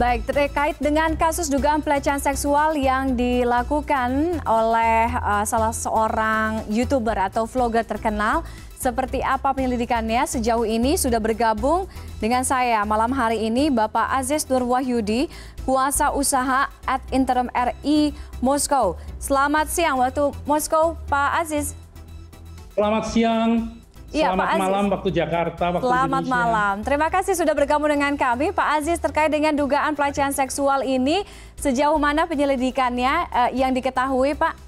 Baik, terkait dengan kasus dugaan pelecehan seksual yang dilakukan oleh uh, salah seorang YouTuber atau vlogger terkenal, seperti apa penyelidikannya sejauh ini sudah bergabung dengan saya malam hari ini Bapak Aziz Nurwahyudi, kuasa usaha at Interim RI Moskow. Selamat siang waktu Moskow, Pak Aziz. Selamat siang Iya, Selamat Pak Aziz. malam waktu Jakarta, waktu Selamat Indonesia. malam. Terima kasih sudah bergabung dengan kami, Pak Aziz, terkait dengan dugaan pelecehan seksual ini. Sejauh mana penyelidikannya eh, yang diketahui, Pak?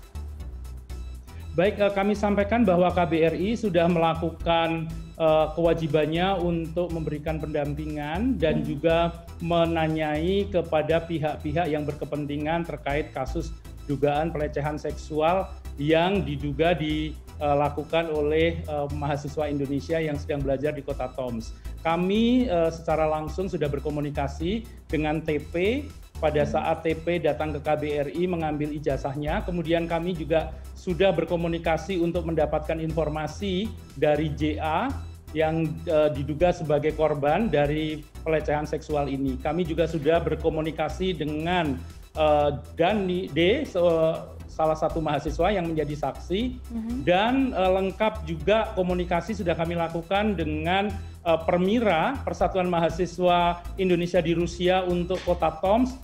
Baik, eh, kami sampaikan bahwa KBRI sudah melakukan eh, kewajibannya untuk memberikan pendampingan dan juga menanyai kepada pihak-pihak yang berkepentingan terkait kasus dugaan pelecehan seksual yang diduga dilakukan oleh eh, mahasiswa Indonesia yang sedang belajar di Kota Toms. Kami eh, secara langsung sudah berkomunikasi dengan TP pada saat TP datang ke KBRI mengambil ijazahnya. Kemudian kami juga sudah berkomunikasi untuk mendapatkan informasi dari JA yang uh, diduga sebagai korban dari pelecehan seksual ini. Kami juga sudah berkomunikasi dengan Dani D, so, salah satu mahasiswa yang menjadi saksi, dan uh, lengkap juga komunikasi sudah kami lakukan dengan uh, Permira, Persatuan Mahasiswa Indonesia di Rusia untuk Kota Toms,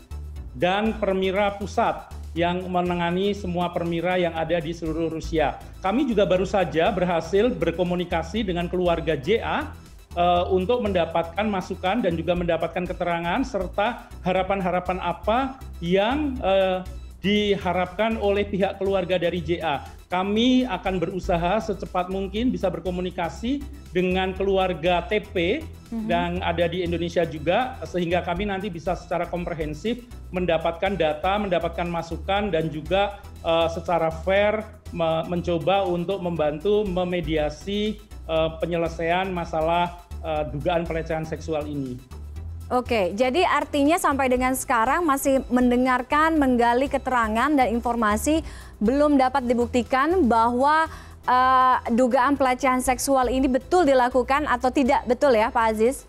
dan Permira Pusat yang menangani semua permira yang ada di seluruh Rusia. Kami juga baru saja berhasil berkomunikasi dengan keluarga JA uh, untuk mendapatkan masukan dan juga mendapatkan keterangan serta harapan-harapan apa yang uh, diharapkan oleh pihak keluarga dari JA. Kami akan berusaha secepat mungkin bisa berkomunikasi dengan keluarga TP yang ada di Indonesia juga sehingga kami nanti bisa secara komprehensif mendapatkan data, mendapatkan masukan dan juga uh, secara fair me mencoba untuk membantu memediasi uh, penyelesaian masalah uh, dugaan pelecehan seksual ini. Oke, jadi artinya sampai dengan sekarang masih mendengarkan, menggali keterangan dan informasi belum dapat dibuktikan bahwa uh, dugaan pelecehan seksual ini betul dilakukan atau tidak betul ya, Pak Aziz?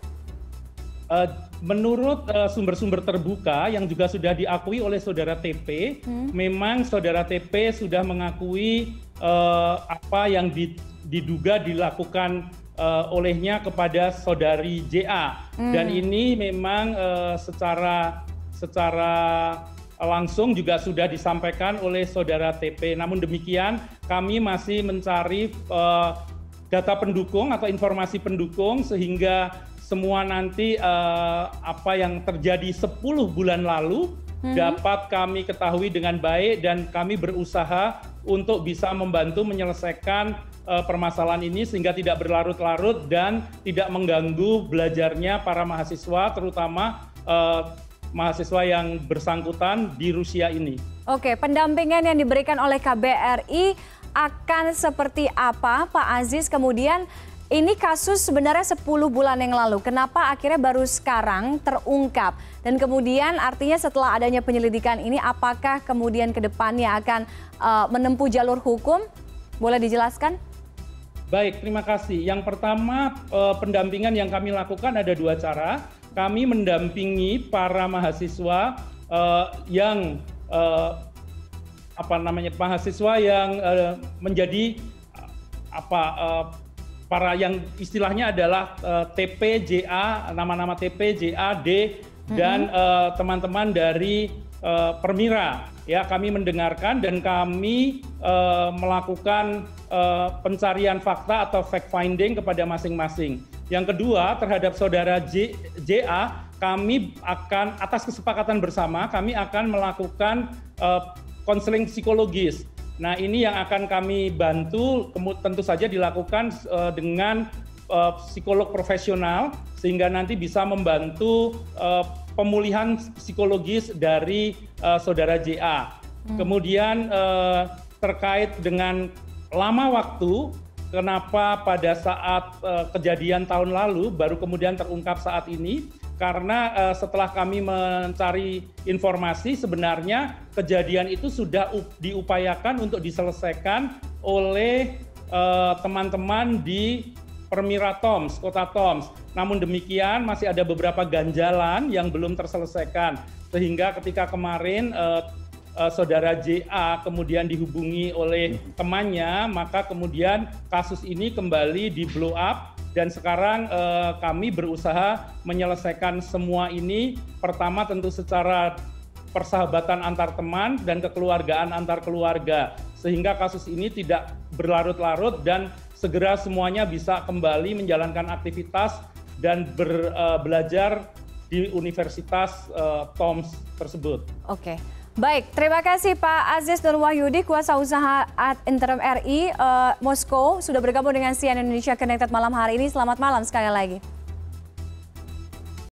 Uh, menurut sumber-sumber uh, terbuka yang juga sudah diakui oleh saudara TP, hmm. memang saudara TP sudah mengakui uh, apa yang diduga dilakukan uh, olehnya kepada saudari JA hmm. dan ini memang uh, secara secara langsung juga sudah disampaikan oleh saudara TP. Namun demikian kami masih mencari uh, data pendukung atau informasi pendukung sehingga semua nanti uh, apa yang terjadi 10 bulan lalu hmm. dapat kami ketahui dengan baik dan kami berusaha untuk bisa membantu menyelesaikan permasalahan ini sehingga tidak berlarut-larut dan tidak mengganggu belajarnya para mahasiswa terutama uh, mahasiswa yang bersangkutan di Rusia ini. Oke, pendampingan yang diberikan oleh KBRI akan seperti apa Pak Aziz? Kemudian ini kasus sebenarnya 10 bulan yang lalu. Kenapa akhirnya baru sekarang terungkap? Dan kemudian artinya setelah adanya penyelidikan ini apakah kemudian ke depannya akan uh, menempuh jalur hukum? Boleh dijelaskan? Baik, terima kasih. Yang pertama, eh, pendampingan yang kami lakukan ada dua cara. Kami mendampingi para mahasiswa eh, yang eh, apa namanya mahasiswa yang menjadi apa para yang istilahnya adalah TPJA, nama-nama TPJA, D dan eh, teman-teman dari Permira ya kami mendengarkan dan kami uh, melakukan uh, pencarian fakta atau fact finding kepada masing-masing. Yang kedua terhadap saudara JA kami akan atas kesepakatan bersama kami akan melakukan konseling uh, psikologis. Nah ini yang akan kami bantu tentu saja dilakukan dengan psikolog profesional sehingga nanti bisa membantu pemulihan psikologis dari uh, saudara JA. Hmm. Kemudian uh, terkait dengan lama waktu, kenapa pada saat uh, kejadian tahun lalu baru kemudian terungkap saat ini? Karena uh, setelah kami mencari informasi, sebenarnya kejadian itu sudah diupayakan untuk diselesaikan oleh teman-teman uh, di Permira Toms, Kota Toms. Namun demikian masih ada beberapa ganjalan yang belum terselesaikan. Sehingga ketika kemarin uh, uh, saudara JA kemudian dihubungi oleh temannya, maka kemudian kasus ini kembali di blow up dan sekarang uh, kami berusaha menyelesaikan semua ini pertama tentu secara persahabatan antar teman dan kekeluargaan antar keluarga sehingga kasus ini tidak berlarut-larut dan segera semuanya bisa kembali menjalankan aktivitas dan ber, uh, belajar di Universitas uh, TOMS tersebut. Oke. Baik, terima kasih Pak Aziz Nur Wahyudi, kuasa usaha at Interim RI uh, Moskow, sudah bergabung dengan CNN Indonesia Connected malam hari ini. Selamat malam sekali lagi.